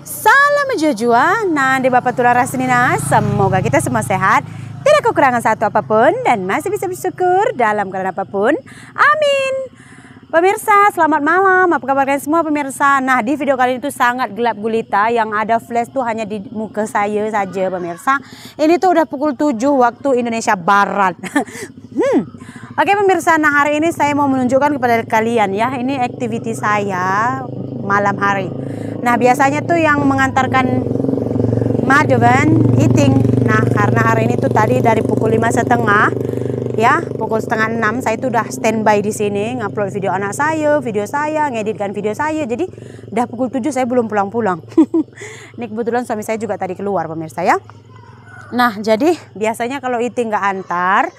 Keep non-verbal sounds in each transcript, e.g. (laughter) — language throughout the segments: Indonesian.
Salam jujua, di Bapak Tular Rasnina, semoga kita semua sehat, tidak kekurangan satu apa pun, dan masih bisa bersyukur dalam keadaan apa pun. Amin. Pemirsa, selamat malam. Apa kabar kalian semua pemirsa? Nah, di video kali ini tuh sangat gelap gulita. Yang ada flash tuh hanya di muka saya saja pemirsa. Ini tuh udah pukul 7 waktu Indonesia Barat. (laughs) hmm. Oke pemirsa, nah hari ini saya mau menunjukkan kepada kalian ya. Ini aktiviti saya malam hari. Nah, biasanya tuh yang mengantarkan Madewan eating. Nah, karena hari ini tuh tadi dari pukul lima setengah ya pukul setengah enam saya itu udah standby di sini ngupload video anak saya, video saya, ngeditkan video saya. Jadi udah pukul 7 saya belum pulang-pulang. (laughs) ini kebetulan suami saya juga tadi keluar pemirsa ya. Nah jadi biasanya kalau eating nggak antar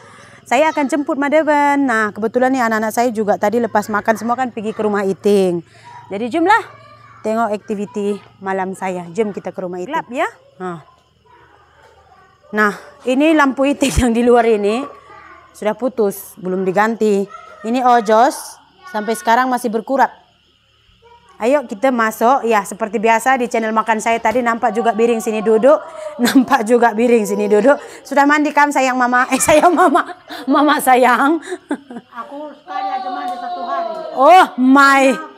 saya akan jemput Madeban. Nah kebetulan nih anak-anak saya juga tadi lepas makan semua kan pergi ke rumah eating. Jadi jumlah tengok aktiviti malam saya. Jom kita ke rumah eating. Gelap ya. Nah. Nah, ini lampu itik (laughs) yang di luar ini sudah putus, belum diganti. Ini ojos sampai sekarang masih berkurat. Ayo kita masuk. Ya, seperti biasa di channel makan saya tadi nampak juga biring sini duduk, (laughs) nampak juga biring sini duduk. Sudah mandi kam sayang mama? (laughs) Eh sayang mama, mama sayang. Aku sekali aja mandi satu hari. Oh my.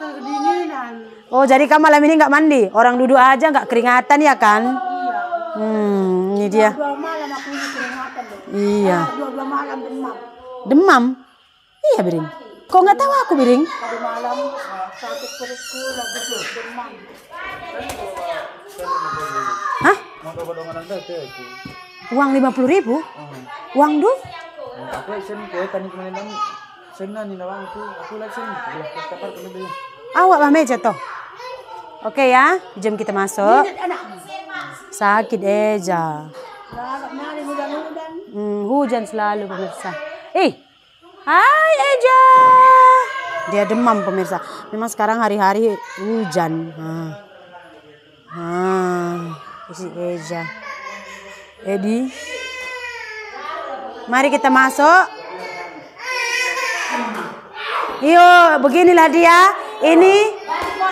Oh jadi kamu malam ini nggak mandi? Orang duduk aja nggak keringatan ya kan? Iya. Hmm, ini dia. Dua malam aku ini keringatan deh. Iya. Dua dua malam demam. Demam? Iya biring. Kok nggak tahu aku biring? Tadi malam sakit perutku lagi demam. Hah? Uang lima puluh ribu? Uang du? Aku sen ko tani ko nilang sen na ninawang ko. Ako lang sen. Kapar na Awak mah meja toh. Oke ya, jom kita masuk. Sakit Eja. Hmm, hujan selalu pemirsa. Eh, hai Eja. Dia demam pemirsa. Memang sekarang hari-hari hujan. Nah, si Eja. Edi. Mari kita masuk. Yuk, beginilah dia. Ini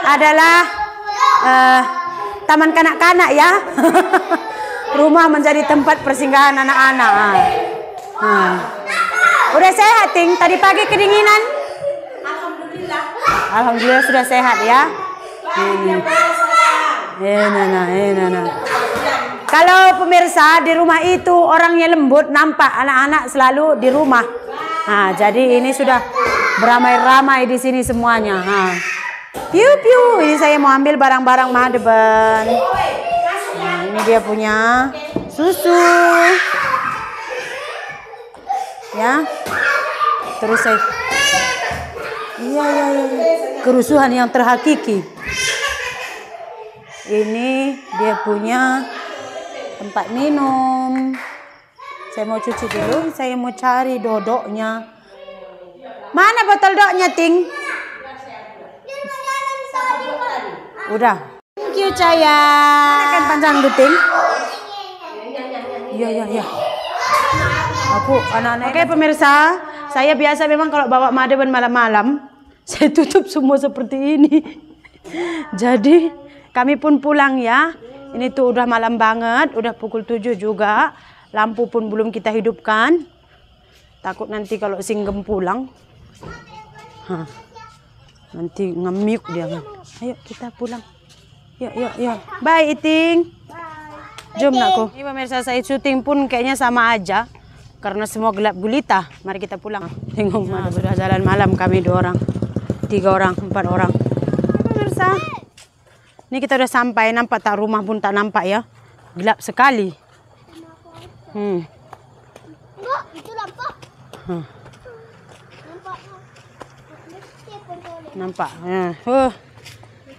adalah eh, taman kanak-kanak ya. (laughs) Rumah menjadi tempat persinggahan anak-anak. Ah. Udah sehat, Ting? Tadi pagi kedinginan? Alhamdulillah. Alhamdulillah sudah sehat ya. Ini. Eh, nana, eh, nana. Kalau pemirsa di rumah itu orangnya lembut, nampak anak-anak selalu di rumah. Nah, jadi ini sudah beramai-ramai di sini semuanya. Ha. Piu piu, ini saya mau ambil barang-barang Madeban. Nah, ini dia punya susu. Ya. Terus saya Iya, iya, iya. Kerusuhan yang terhakiki. Ini dia punya tempat minum. Saya mau cuci dulu, saya mau cari dodoknya. Mana botol dodoknya, Ting? Udah. Thank you, Caya. Kan panjang du, Ting? Iya, iya, iya. Aku anak-anak. Oke, pemirsa. Saya biasa memang kalau bawa madeban malam-malam, (laughs) saya tutup semua seperti ini. (laughs) Jadi, kami pun pulang ya. Ini tuh udah malam banget, udah pukul 7 juga. Lampu pun belum kita hidupkan. Takut nanti kalau singgem pulang. Hah. Nanti ngemiuk dia kan. Ayo kita pulang. Yuk, yuk, yuk. Bye, Iting. Jom nakku. Ini pemirsa saya syuting pun kayaknya sama aja. Karena semua gelap gulita. Mari kita pulang. Tengok mana sudah jalan malam kami dua orang. Tiga orang, empat orang. Pemirsa. Ini kita udah sampai. Nampak tak rumah pun tak nampak ya. Gelap sekali. Hmm. Enggak, itu lampak. Hmm. Nampak. Uh.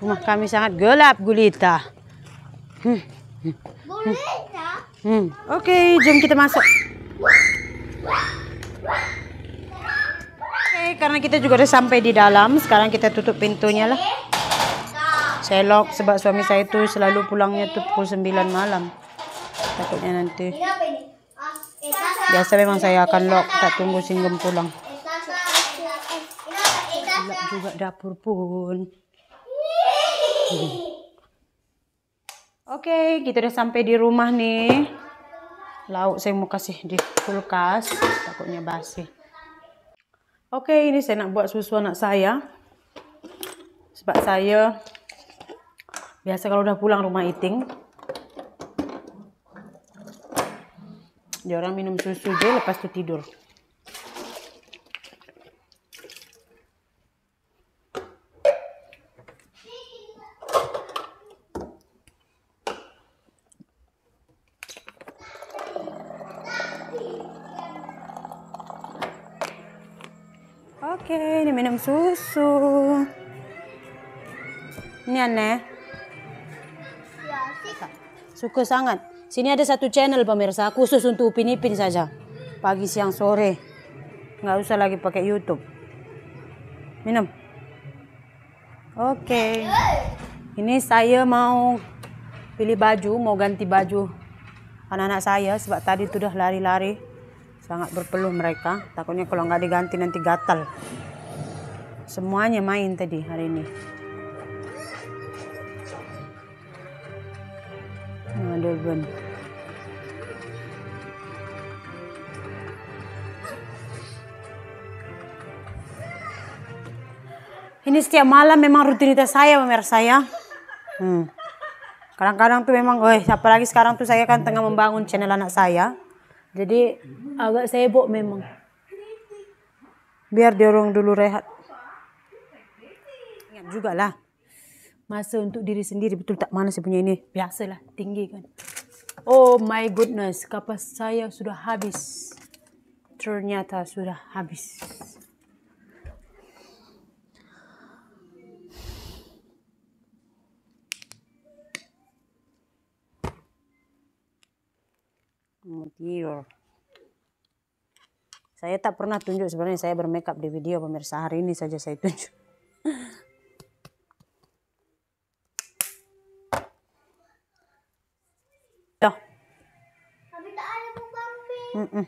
Rumah kami sangat gelap gulita. Tak? Hmm. Oke, jom kita masuk. Oke, karena kita juga udah sampai di dalam, sekarang kita tutup pintunya lah. Saya lock sebab suami saya itu selalu pulangnya tuh pukul 9 malam. Takutnya nanti. Ini? Ah, eh. Biasa memang saya akan lock, tak tunggu singgem pulang. Eh, tasa. Ini apa? Eh, tasa. Gelap juga dapur pun. Oke, kita udah sampai di rumah nih. Lauk saya mau kasih di kulkas, takutnya basi. Oke, ini saya nak buat susu anak saya. Sebab saya biasa kalau udah pulang rumah eating, dia orang minum susu dulu lepas itu tidur. Oke, ini minum susu. Ini aneh. Suka sangat. Sini ada satu channel pemirsa khusus untuk Upin Ipin saja. Pagi, siang, sore. Nggak usah lagi pakai YouTube. Minum. Oke. Ini saya mau pilih baju, mau ganti baju anak-anak saya sebab tadi itu udah lari-lari. Sangat berpeluh mereka. Takutnya kalau nggak diganti nanti gatal. Semuanya main tadi hari ini. Ben. Ini setiap malam memang rutinitas saya pemirsa ya. Hmm. Kadang-kadang tuh memang, eh, apalagi sekarang tuh saya kan tengah membangun channel anak saya. Jadi agak sibuk memang. Biar dia orang dulu rehat. Ingat juga lah. Masa untuk diri sendiri betul tak mana saya punya ini. Biasalah tinggi kan. Oh my goodness, kapas saya sudah habis. Ternyata sudah habis. Tidur. Saya tak pernah tunjuk sebenarnya saya bermakeup di video pemirsa hari ini saja saya tunjuk. (laughs) Loh, Tapi tak ada buku ambil. mm-mm.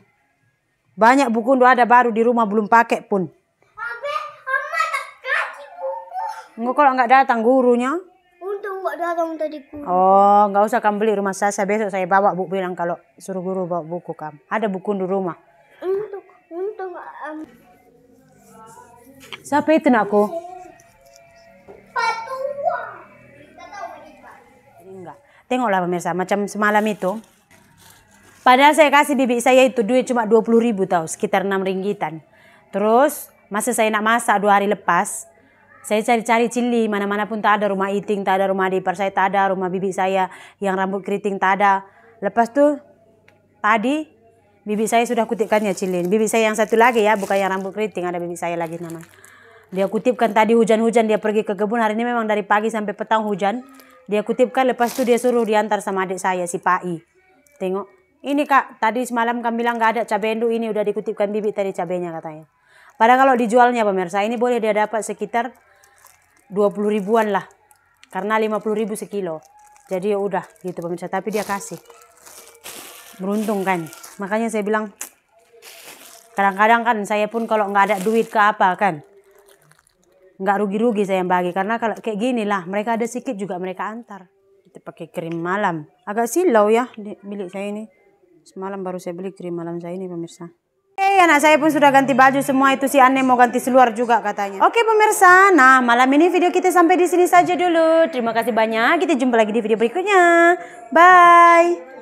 Banyak buku udah ada baru di rumah belum pakai pun. Ambil, Mama tak kasih buku. Enggak kalau nggak datang gurunya. Datang tadi ku. Oh, nggak usah kamu beli rumah saya. Besok saya bawa buku bilang kalau suruh guru bawa buku kamu. Ada buku di rumah. Untung nggak ambil. Siapa itu? Patua. Apa Ini enggak. Tengoklah pemirsa, macam semalam itu. Padahal saya kasih bibi saya itu duit cuma 20 ribu tahu, sekitar 6 ringgitan. Terus, masa saya nak masak dua hari lepas, saya cari-cari cili, mana-mana pun tak ada rumah eating, tak ada rumah dipar saya, tak ada rumah bibi saya yang rambut keriting, tak ada. Lepas tuh, tadi bibi saya sudah kutipkannya cili. Bibi saya yang satu lagi ya, bukan yang rambut keriting, ada bibi saya lagi nama. Dia kutipkan tadi hujan-hujan, dia pergi ke kebun, hari ini memang dari pagi sampai petang hujan. Dia kutipkan, lepas itu dia suruh diantar sama adik saya, si Pai. Tengok, ini kak, tadi semalam kami bilang gak ada cabai enduk, ini udah dikutipkan bibi tadi cabainya katanya. Padahal kalau dijualnya pemirsa, ini boleh dia dapat sekitar 20 ribuan lah. Karena 50 ribu sekilo. Jadi ya udah gitu pemirsa, tapi dia kasih. Beruntung kan. Makanya saya bilang, kadang-kadang kan saya pun kalau nggak ada duit ke apa kan, nggak rugi-rugi saya yang bagi karena kalau kayak gini lah mereka ada sedikit juga mereka antar kita pakai krim malam agak silau ya milik saya ini semalam baru saya beli krim malam saya ini pemirsa Oke, anak saya pun sudah ganti baju semua itu si Anne mau ganti seluar juga katanya. Oke pemirsa, nah malam ini video kita sampai di sini saja dulu. Terima kasih banyak. Kita jumpa lagi di video berikutnya. Bye.